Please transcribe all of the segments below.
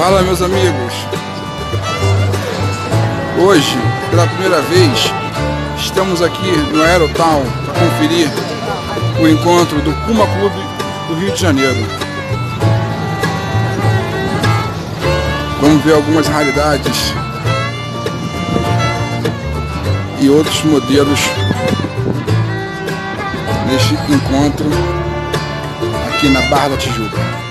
Fala meus amigos! Hoje, pela primeira vez, estamos aqui no Aerotown para conferir o encontro do Puma Clube do Rio de Janeiro. Vamos ver algumas raridades e outros modelos neste encontro aqui na Barra da Tijuca.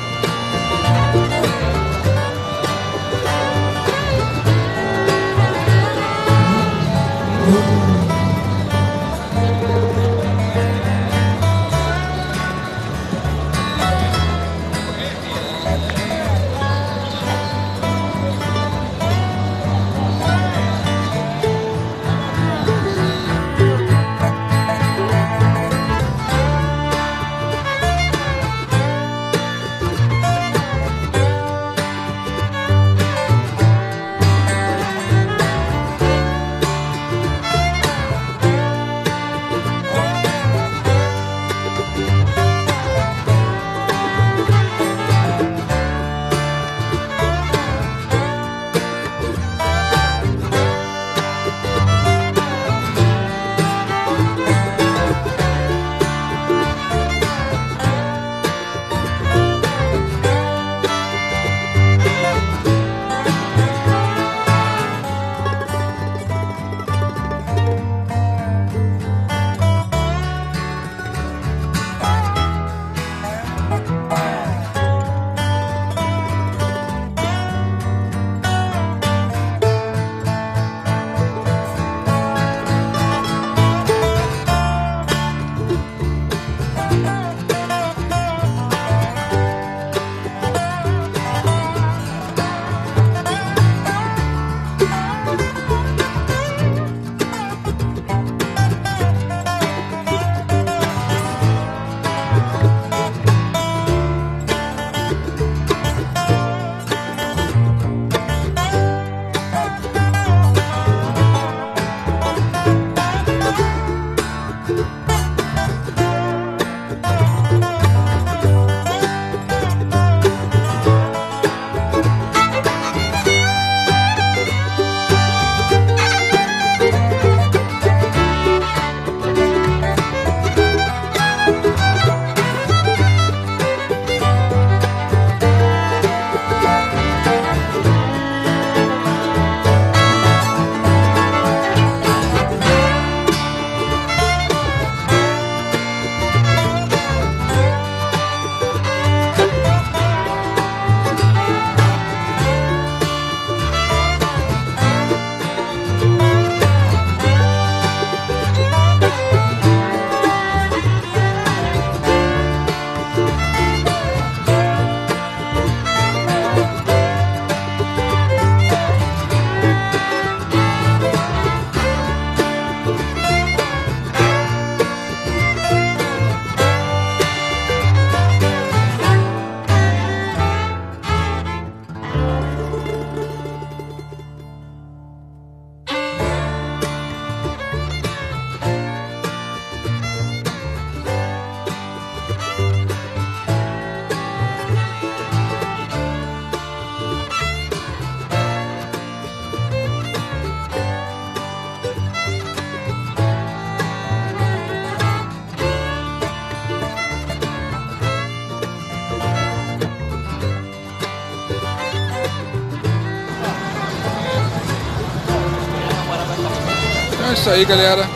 Então é isso aí, galera.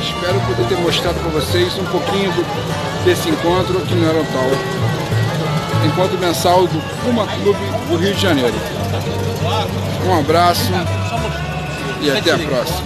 Espero poder ter mostrado para vocês um pouquinho do, desse encontro aqui no Aerotal. Encontro mensal do Puma Clube do Rio de Janeiro. Um abraço e até a próxima.